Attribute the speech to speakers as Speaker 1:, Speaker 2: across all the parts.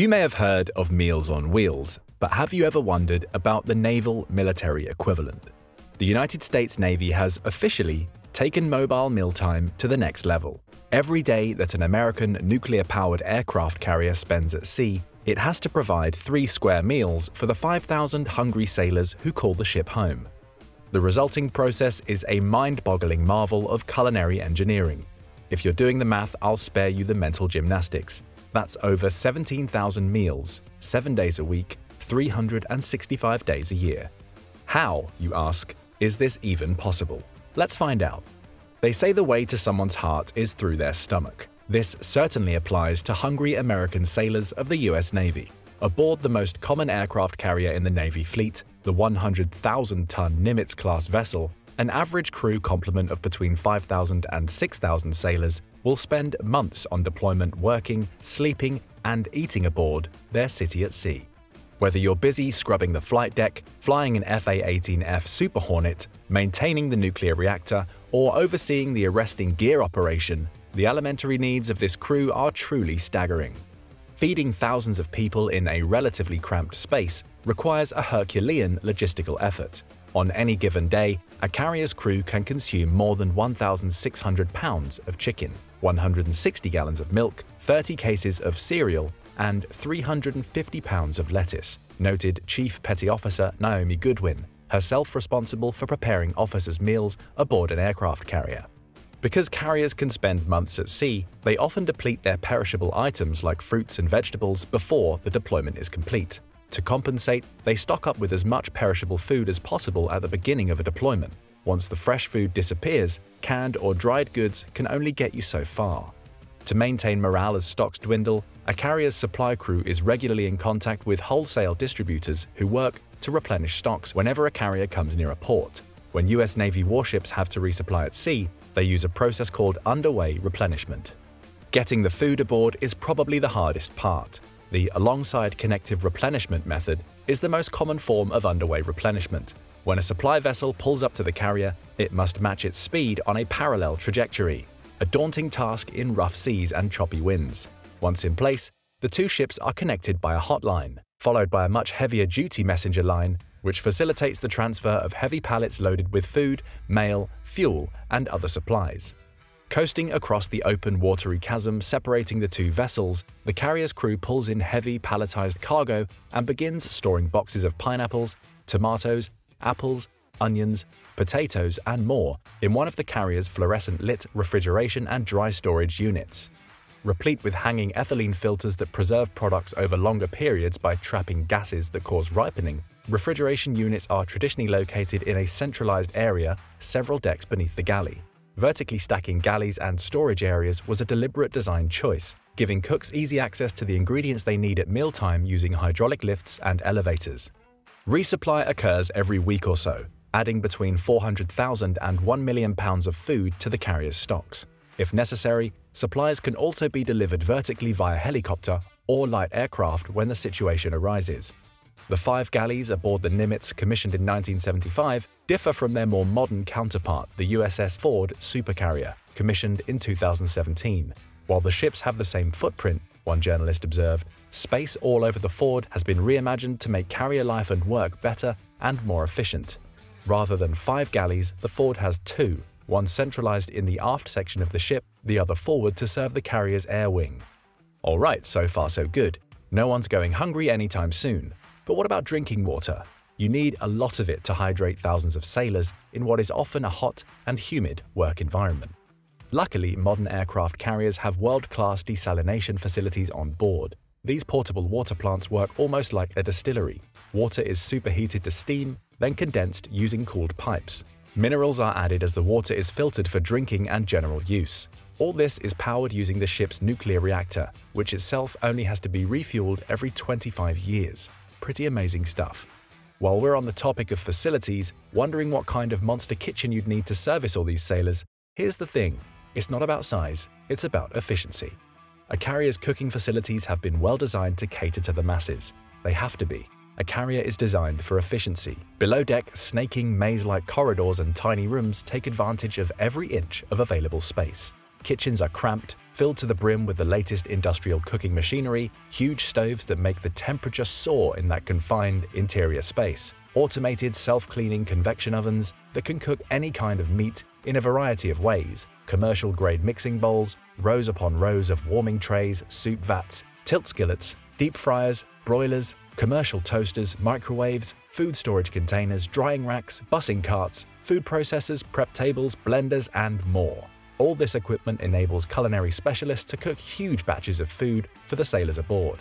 Speaker 1: You may have heard of Meals on Wheels, but have you ever wondered about the naval military equivalent? The United States Navy has officially taken mobile mealtime to the next level. Every day that an American nuclear-powered aircraft carrier spends at sea, it has to provide three square meals for the 5,000 hungry sailors who call the ship home. The resulting process is a mind-boggling marvel of culinary engineering. If you're doing the math, I'll spare you the mental gymnastics. That's over 17,000 meals, 7 days a week, 365 days a year. How, you ask, is this even possible? Let's find out. They say the way to someone's heart is through their stomach. This certainly applies to hungry American sailors of the US Navy. Aboard the most common aircraft carrier in the Navy fleet, the 100,000-ton Nimitz-class vessel, an average crew complement of between 5,000 and 6,000 sailors will spend months on deployment working, sleeping, and eating aboard their city at sea. Whether you're busy scrubbing the flight deck, flying an FA-18F Super Hornet, maintaining the nuclear reactor, or overseeing the arresting gear operation, the elementary needs of this crew are truly staggering. Feeding thousands of people in a relatively cramped space requires a Herculean logistical effort. On any given day, a carrier's crew can consume more than 1,600 pounds of chicken, 160 gallons of milk, 30 cases of cereal, and 350 pounds of lettuce, noted Chief Petty Officer Naomi Goodwin, herself responsible for preparing officers' meals aboard an aircraft carrier. Because carriers can spend months at sea, they often deplete their perishable items like fruits and vegetables before the deployment is complete. To compensate, they stock up with as much perishable food as possible at the beginning of a deployment. Once the fresh food disappears, canned or dried goods can only get you so far. To maintain morale as stocks dwindle, a carrier's supply crew is regularly in contact with wholesale distributors who work to replenish stocks whenever a carrier comes near a port. When US Navy warships have to resupply at sea, they use a process called underway replenishment. Getting the food aboard is probably the hardest part. The alongside connective replenishment method is the most common form of underway replenishment. When a supply vessel pulls up to the carrier, it must match its speed on a parallel trajectory, a daunting task in rough seas and choppy winds. Once in place, the two ships are connected by a hotline, followed by a much heavier duty messenger line, which facilitates the transfer of heavy pallets loaded with food, mail, fuel, and other supplies. Coasting across the open watery chasm separating the two vessels, the carrier's crew pulls in heavy palletized cargo and begins storing boxes of pineapples, tomatoes, apples, onions, potatoes, and more in one of the carrier's fluorescent-lit refrigeration and dry storage units. Replete with hanging ethylene filters that preserve products over longer periods by trapping gases that cause ripening, refrigeration units are traditionally located in a centralized area several decks beneath the galley. Vertically stacking galleys and storage areas was a deliberate design choice, giving cooks easy access to the ingredients they need at mealtime using hydraulic lifts and elevators. Resupply occurs every week or so, adding between 400,000 and 1 million pounds of food to the carrier's stocks. If necessary, supplies can also be delivered vertically via helicopter or light aircraft when the situation arises. The five galleys aboard the Nimitz commissioned in 1975 differ from their more modern counterpart, the USS Ford supercarrier, commissioned in 2017. While the ships have the same footprint, one journalist observed, space all over the Ford has been reimagined to make carrier life and work better and more efficient. Rather than five galleys, the Ford has two, one centralized in the aft section of the ship, the other forward to serve the carrier's air wing. Alright, so far so good. No one's going hungry anytime soon. But what about drinking water? You need a lot of it to hydrate thousands of sailors in what is often a hot and humid work environment. Luckily, modern aircraft carriers have world-class desalination facilities on board. These potable water plants work almost like a distillery. Water is superheated to steam, then condensed using cooled pipes. Minerals are added as the water is filtered for drinking and general use. All this is powered using the ship's nuclear reactor, which itself only has to be refueled every 25 years. Pretty amazing stuff. While we're on the topic of facilities, wondering what kind of monster kitchen you'd need to service all these sailors, here's the thing. It's not about size, it's about efficiency. A carrier's cooking facilities have been well designed to cater to the masses. They have to be. A carrier is designed for efficiency. Below deck, snaking maze-like corridors and tiny rooms take advantage of every inch of available space. Kitchens are cramped, filled to the brim with the latest industrial cooking machinery, huge stoves that make the temperature soar in that confined interior space, automated self-cleaning convection ovens that can cook any kind of meat in a variety of ways, commercial-grade mixing bowls, rows upon rows of warming trays, soup vats, tilt skillets, deep fryers, broilers, commercial toasters, microwaves, food storage containers, drying racks, bussing carts, food processors, prep tables, blenders, and more. All this equipment enables culinary specialists to cook huge batches of food for the sailors aboard.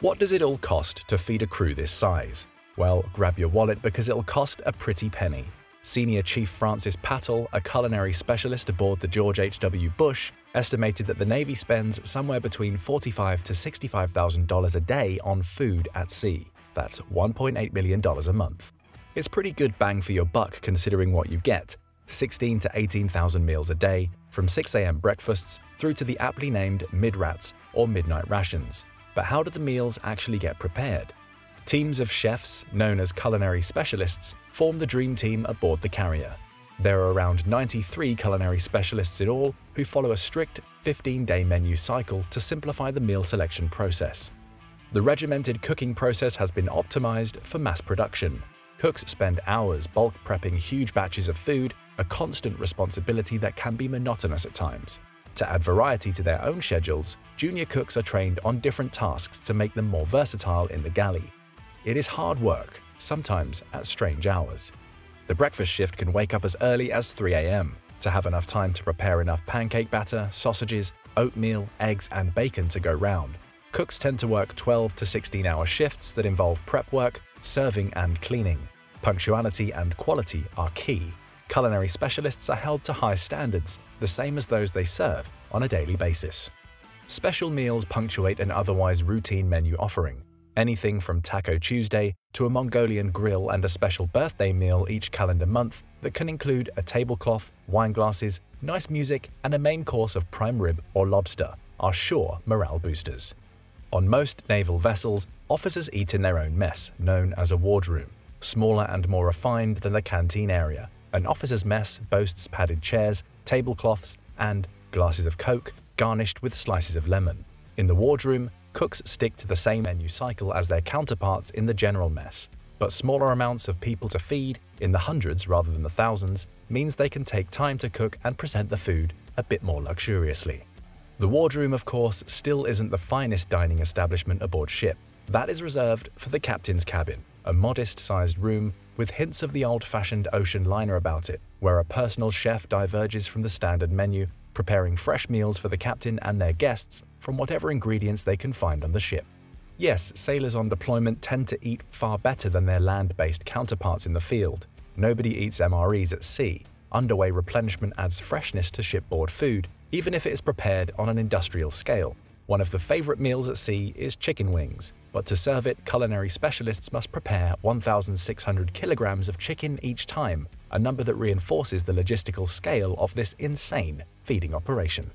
Speaker 1: What does it all cost to feed a crew this size? Well, grab your wallet because it'll cost a pretty penny. Senior Chief Francis Pattle, a culinary specialist aboard the George H.W. Bush, estimated that the Navy spends somewhere between 45 to $65,000 a day on food at sea. That's $1.8 million a month. It's pretty good bang for your buck considering what you get 16 to 18,000 meals a day, from 6am breakfasts through to the aptly named midrats or midnight rations. But how do the meals actually get prepared? Teams of chefs, known as culinary specialists, form the dream team aboard the carrier. There are around 93 culinary specialists in all who follow a strict 15-day menu cycle to simplify the meal selection process. The regimented cooking process has been optimized for mass production. Cooks spend hours bulk prepping huge batches of food a constant responsibility that can be monotonous at times. To add variety to their own schedules, junior cooks are trained on different tasks to make them more versatile in the galley. It is hard work, sometimes at strange hours. The breakfast shift can wake up as early as 3 a.m. to have enough time to prepare enough pancake batter, sausages, oatmeal, eggs, and bacon to go round. Cooks tend to work 12 to 16 hour shifts that involve prep work, serving, and cleaning. Punctuality and quality are key, Culinary specialists are held to high standards, the same as those they serve, on a daily basis. Special meals punctuate an otherwise routine menu offering, anything from Taco Tuesday to a Mongolian grill and a special birthday meal each calendar month that can include a tablecloth, wine glasses, nice music, and a main course of prime rib or lobster are sure morale boosters. On most naval vessels, officers eat in their own mess, known as a wardroom, smaller and more refined than the canteen area, an officer's mess boasts padded chairs, tablecloths, and glasses of Coke garnished with slices of lemon. In the wardroom, cooks stick to the same menu cycle as their counterparts in the general mess, but smaller amounts of people to feed, in the hundreds rather than the thousands, means they can take time to cook and present the food a bit more luxuriously. The wardroom, of course, still isn't the finest dining establishment aboard ship. That is reserved for the captain's cabin, a modest-sized room with hints of the old-fashioned ocean liner about it, where a personal chef diverges from the standard menu, preparing fresh meals for the captain and their guests from whatever ingredients they can find on the ship. Yes, sailors on deployment tend to eat far better than their land-based counterparts in the field. Nobody eats MREs at sea. Underway replenishment adds freshness to shipboard food, even if it is prepared on an industrial scale. One of the favorite meals at sea is chicken wings, but to serve it, culinary specialists must prepare 1,600 kilograms of chicken each time, a number that reinforces the logistical scale of this insane feeding operation.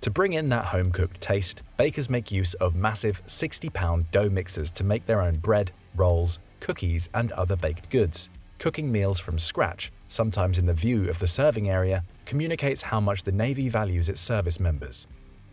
Speaker 1: To bring in that home-cooked taste, bakers make use of massive 60-pound dough mixers to make their own bread, rolls, cookies, and other baked goods. Cooking meals from scratch, sometimes in the view of the serving area, communicates how much the Navy values its service members.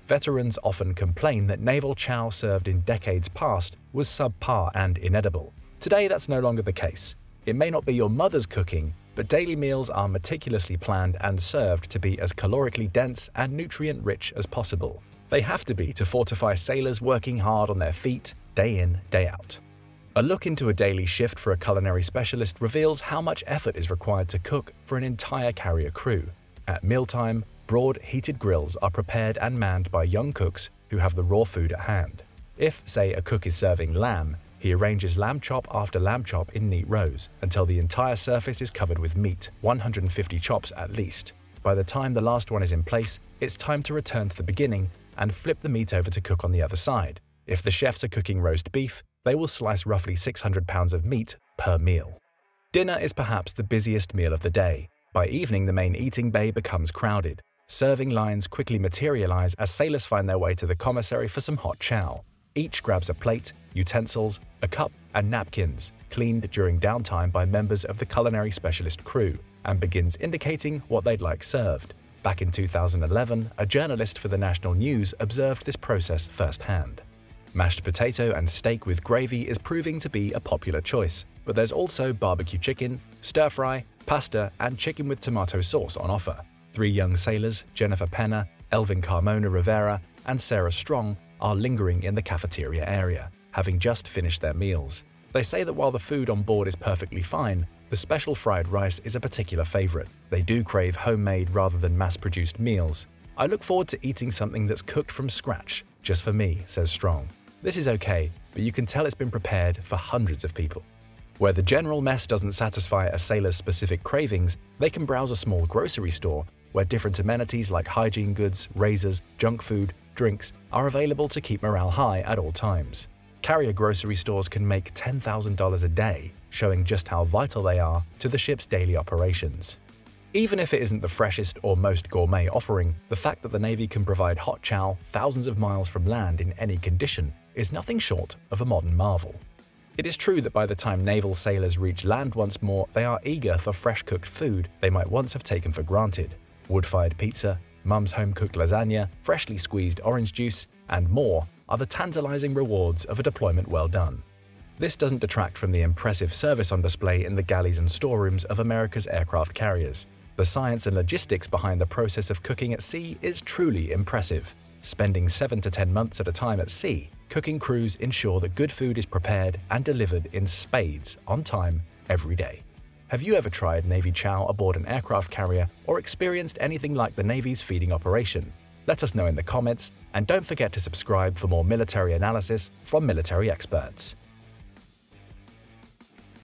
Speaker 1: Veterans often complain that naval chow served in decades past was subpar and inedible. Today, that's no longer the case. It may not be your mother's cooking, but daily meals are meticulously planned and served to be as calorically dense and nutrient-rich as possible. They have to be to fortify sailors working hard on their feet, day in, day out. A look into a daily shift for a culinary specialist reveals how much effort is required to cook for an entire carrier crew. At mealtime, Broad, heated grills are prepared and manned by young cooks who have the raw food at hand. If, say, a cook is serving lamb, he arranges lamb chop after lamb chop in neat rows until the entire surface is covered with meat, 150 chops at least. By the time the last one is in place, it's time to return to the beginning and flip the meat over to cook on the other side. If the chefs are cooking roast beef, they will slice roughly 600 pounds of meat per meal. Dinner is perhaps the busiest meal of the day. By evening, the main eating bay becomes crowded. Serving lines quickly materialize as sailors find their way to the commissary for some hot chow. Each grabs a plate, utensils, a cup, and napkins, cleaned during downtime by members of the culinary specialist crew, and begins indicating what they'd like served. Back in 2011, a journalist for the National News observed this process firsthand. Mashed potato and steak with gravy is proving to be a popular choice, but there's also barbecue chicken, stir-fry, pasta, and chicken with tomato sauce on offer. Three young sailors, Jennifer Penna, Elvin Carmona Rivera, and Sarah Strong, are lingering in the cafeteria area, having just finished their meals. They say that while the food on board is perfectly fine, the special fried rice is a particular favorite. They do crave homemade rather than mass-produced meals. I look forward to eating something that's cooked from scratch, just for me, says Strong. This is okay, but you can tell it's been prepared for hundreds of people. Where the general mess doesn't satisfy a sailor's specific cravings, they can browse a small grocery store where different amenities like hygiene goods, razors, junk food, drinks are available to keep morale high at all times. Carrier grocery stores can make $10,000 a day, showing just how vital they are to the ship's daily operations. Even if it isn't the freshest or most gourmet offering, the fact that the Navy can provide hot chow thousands of miles from land in any condition is nothing short of a modern marvel. It is true that by the time naval sailors reach land once more, they are eager for fresh cooked food they might once have taken for granted. Wood-fired pizza, mum's home-cooked lasagna, freshly squeezed orange juice, and more are the tantalizing rewards of a deployment well done. This doesn't detract from the impressive service on display in the galleys and storerooms of America's aircraft carriers. The science and logistics behind the process of cooking at sea is truly impressive. Spending 7 to 10 months at a time at sea, cooking crews ensure that good food is prepared and delivered in spades on time every day. Have you ever tried Navy chow aboard an aircraft carrier or experienced anything like the Navy's feeding operation? Let us know in the comments, and don't forget to subscribe for more military analysis from military experts.